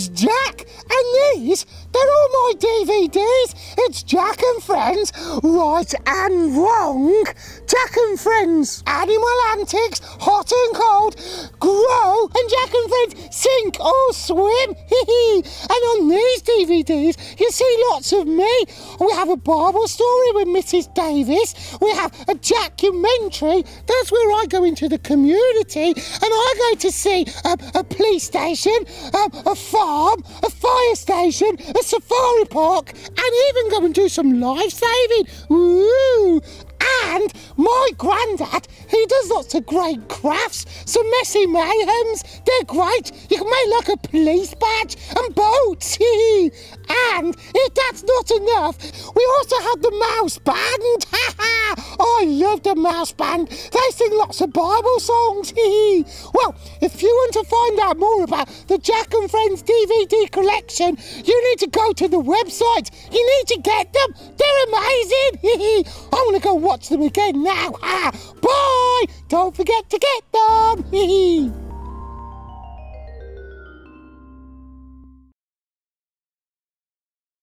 name's Jack, and these, they're all my DVDs. It's Jack and Friends, Right and Wrong. Jack and Friends, Animal Antics, Sink or Swim. Hee hee! And on these DVDs, you see lots of me. We have a Bible story with Mrs. Davis. We have a documentary. That's where I go into the community and I go to see a, police station, a, a farm, a fire station, a safari park, and even go and do some life saving. Ooh! And my granddad, he does lots of great crafts, some messy mayhems. They're great. You can make like a police badge and boats. and if that's not enough, we also have the mouse band. Ha ha! I love the mouse band. They sing lots of Bible songs. well, if you want to find out more about the Jack and Friends DVD collection, you need to go to the website. You need to get them. They're amazing. Go watch them again now. Bye. Don't forget to get them.